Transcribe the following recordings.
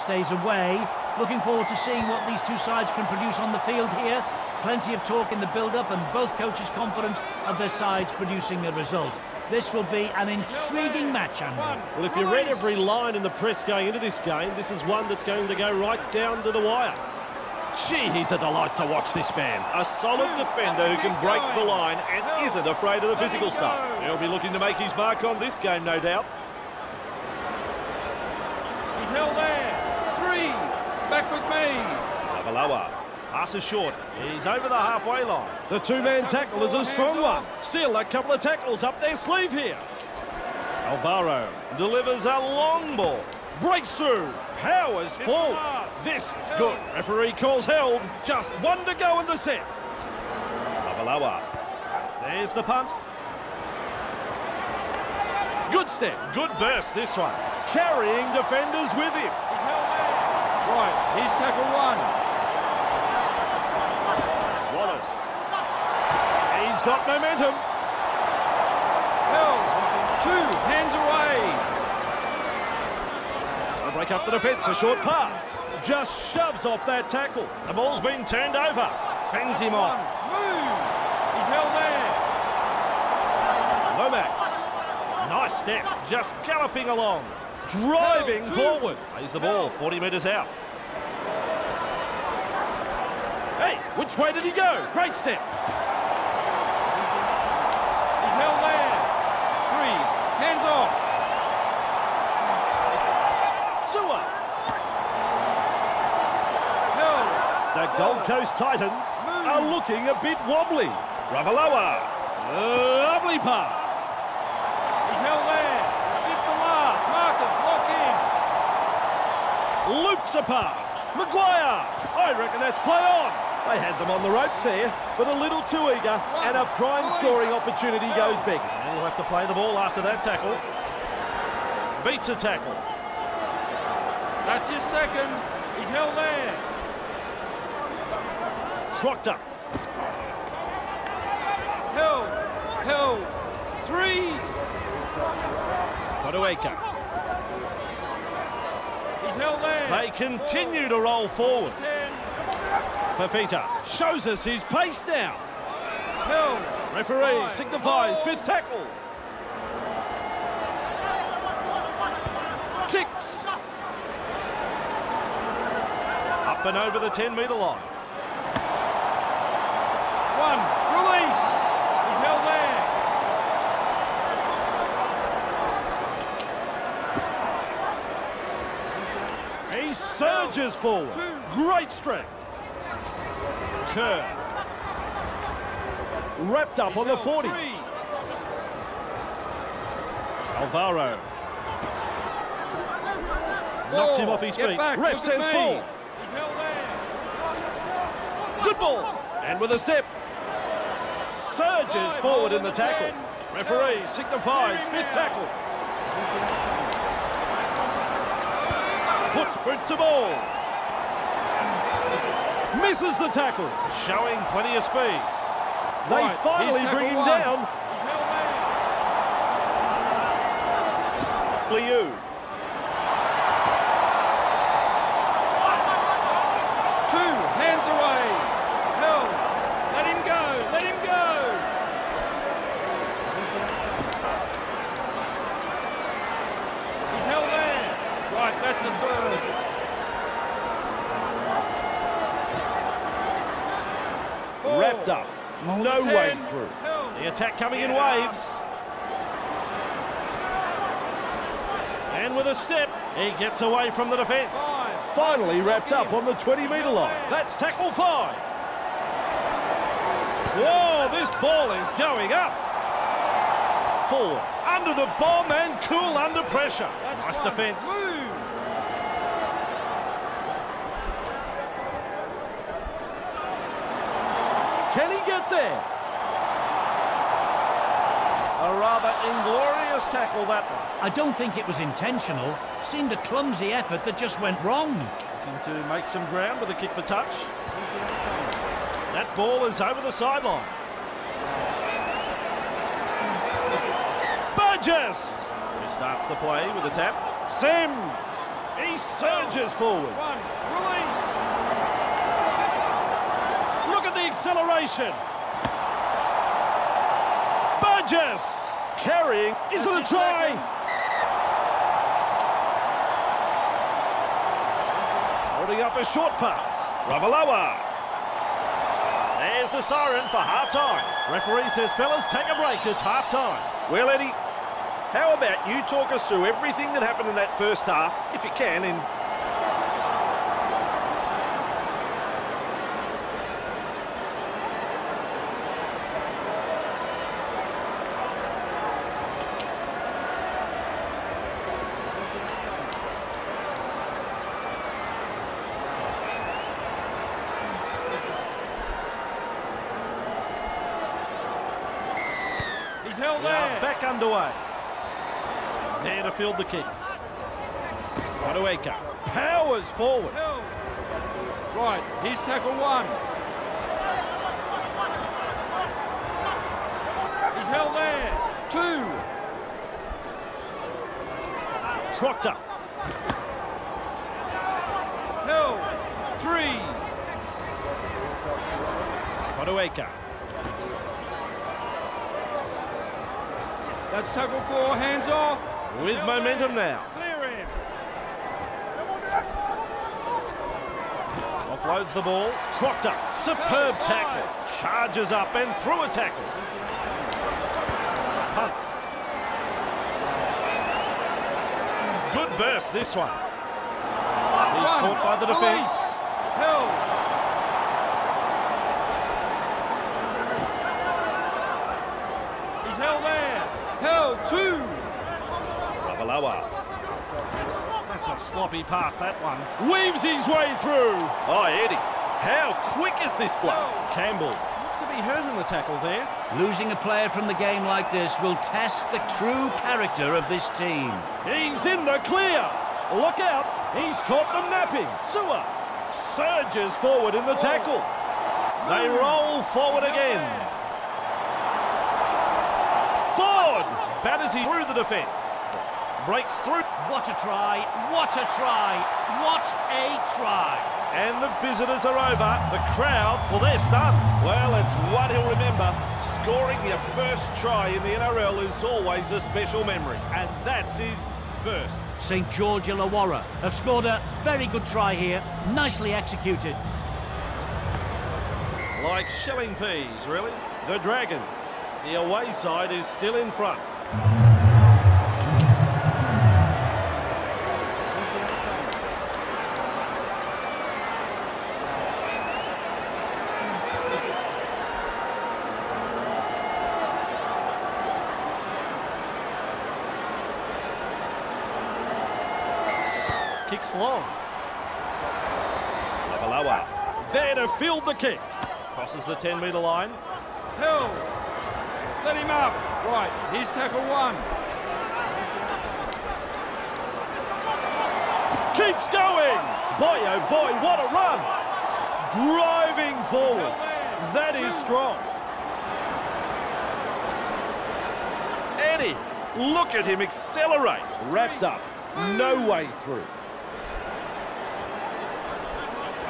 stays away. Looking forward to seeing what these two sides can produce on the field here. Plenty of talk in the build-up and both coaches confident of their sides producing a result. This will be an intriguing match, Andrew. Well, if you read every line in the press going into this game, this is one that's going to go right down to the wire. Gee, he's a delight to watch this man. A solid defender who can break the line and isn't afraid of the physical stuff. He'll be looking to make his mark on this game, no doubt. He's held there. Three. Back with me. Ravalawa passes short. He's over the halfway line. The two-man tackle is a strong one. Still a couple of tackles up their sleeve here. Alvaro delivers a long ball. Breaks through. Powers forward. This is good. Referee calls held. Just one to go in the set. Ravalawa. There's the punt. Good step. Good burst, this one. Carrying defenders with him. Right, here's tackle one. Wallace. He's got momentum. Held. Two. Hands away. They'll break up the defence. A short pass. Just shoves off that tackle. The ball's been turned over. Fends him off. Move. He's held there. Lomax. Nice step. Just galloping along. Driving Two. forward. Plays the ball 40 metres out. Hey, which way did he go? Great step. He's held there. Three. Hands off. Sewer. Held. The Gold Coast Titans are looking a bit wobbly. Ravalawa. Lovely pass. He's held there. Fifth the last. Marcus, lock Loops a pass. Maguire. I reckon that's play on. They had them on the ropes here, but a little too eager, and a prime scoring opportunity goes big. And he'll have to play the ball after that tackle. Beats a tackle. That's his second. He's held there. Proctor. Held. Held. Three. Fotuaika. He's held there. They continue to roll forward. Fifita shows us his pace now. Held. Referee signifies fifth tackle. Kicks. Up and over the 10 metre line. One. Release. He's held there. He surges forward. Great strength. Kerr. Wrapped up on the 40. Three. Alvaro. Knocks him off his feet. Ref says at me. full. He's held there. Good ball. And with a step. Surges forward in the tackle. Referee signifies fifth tackle. Puts boot to ball. Misses the tackle. Showing plenty of speed. They Right, finally bring him one. down. He's held there. Liu. Two. Hands away. Held. Let him go. Let him go. He's held there. Right, that's the third. Four. Wrapped up. No way through. The attack coming in waves. And with a step, he gets away from the defence. Finally wrapped up on the 20-metre line. That's tackle five. Whoa, this ball is going up. Forward. Under the bomb and cool under pressure. Nice defence. Move. Can he get there? A rather inglorious tackle, that one. I don't think it was intentional. Seemed a clumsy effort that just went wrong. Looking to make some ground with a kick for touch. That ball is over the sideline. Burgess. Who starts the play with a tap. Sims. He surges forward. One. Release. Look at the acceleration. Burgess carrying. Is it a try? Holding up a short pass. Ravalawa. There's the siren for half-time. Referee says, fellas, take a break. It's half-time. Well, Eddie, how about you talk us through everything that happened in that first half, if you can, in He's held there. back underway. There to field the kick. Fotuaika powers forward. Held. Right. Here's tackle one. He's held there. Two. Proctor. Held. Three. Fotuaika. That's tackle four. Hands off. With Held momentum there. now. Clear him. Offloads the ball. Proctor. Superb Go, tackle. Charges up and through a tackle. Punts. Good burst this one. He's caught by the defence. Held. He's held there. Held. Two. Ravalawa. That's a sloppy pass, that one. Weaves his way through. Oh, Eddie, how quick is this bloke? Oh. Campbell, not to be hurt in the tackle there. Losing a player from the game like this will test the true character of this team. He's in the clear. Look out, he's caught them napping. Sewer surges forward in the oh. tackle. They roll forward again. Ford batters he through the defence. Breaks through. What a try, what a try, what a try. And the visitors are over. The crowd, well, they're stunned. Well, it's what he'll remember. Scoring your first try in the NRL is always a special memory. And that's his first. St George Illawarra have scored a very good try here, nicely executed. Like shelling peas, really. The Dragons. The away side is still in front. Kicks long. Ravalawa. There to field the kick. Crosses the 10 metre line. Held. Let him up. Right. Here's tackle one. Keeps going. Boy, oh boy, what a run. Driving forwards. That is strong. Eddie, look at him accelerate. Wrapped up. No way through.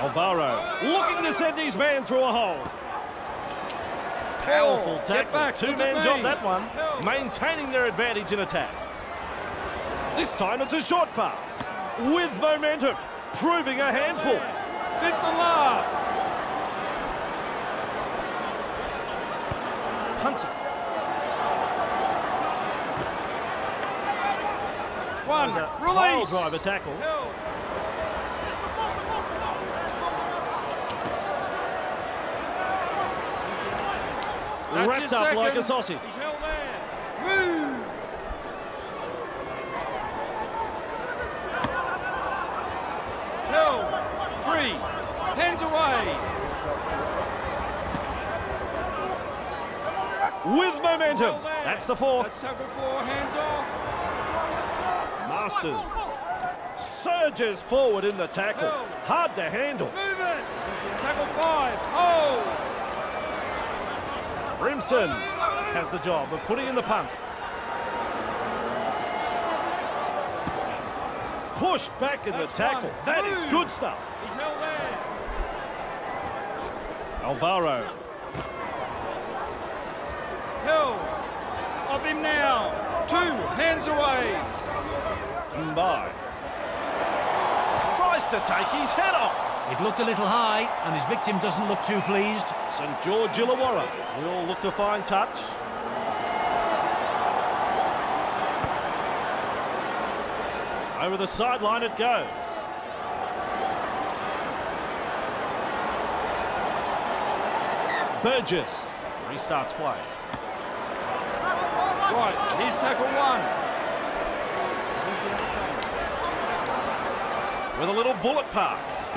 Alvaro looking to send his man through a hole. Powerful Get tackle. back, Two-man at job that one. Help. Maintaining their advantage in attack. This time it's a short pass. With momentum. Proving a handful. Fifth and last. It. One. Release. driver tackle. Held. That's Wrapped up like a sausage. He's held there. Move. Held. Three. Hands away. With momentum. That's the fourth. That's tackle four. Hands off. Masters. Surges forward in the tackle. Held. Hard to handle. Move it. Tackle five. Hold. Brimson has the job of putting in the punt. Pushed back in That's the tackle. one. That is Move. good stuff. He's held there. Alvaro. Held. Of him now. Two. Hands away. Mbai. Tries to take his head off. It looked a little high, and his victim doesn't look too pleased. St George Illawarra will look to find touch. Over the sideline it goes. Burgess restarts play. Right. Here's tackle one. with a little bullet pass.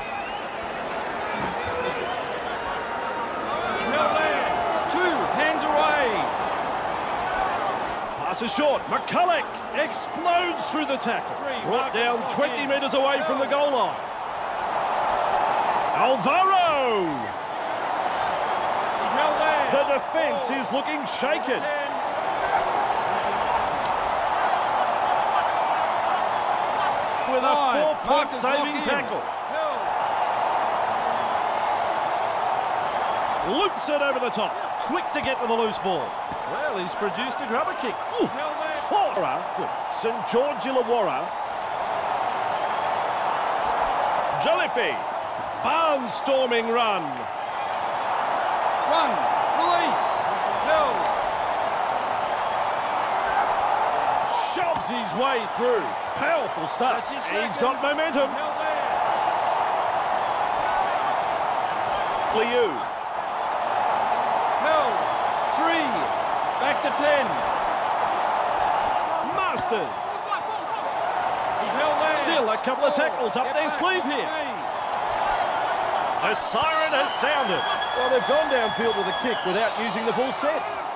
He's held there. Two. Hands away. Pass short. McCullough explodes through the tackle. Brought down Lockheed. 20 metres away from the goal line. Alvaro! He's held there. The defence is looking shaken. With a four-point saving tackle. Loops it over the top. Quick to get to the loose ball. Well, he's produced a grubber kick. Ooh, He's held there. Fora St George Illawarra. Jolliffe. Barnstorming run. Run. Release. Held. Shoves his way through. Powerful stuff. He's got momentum. Liu. Held. Three. Back to ten. Masters. He's held there. Still a couple of tackles up Get their back. sleeve here. The siren has sounded. Well, they've gone downfield with a kick without using the full set.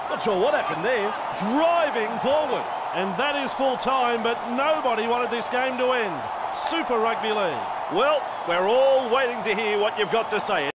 Not sure what happened there. Driving forward. And that is full time, but nobody wanted this game to end. Super Rugby League. Well, we're all waiting to hear what you've got to say.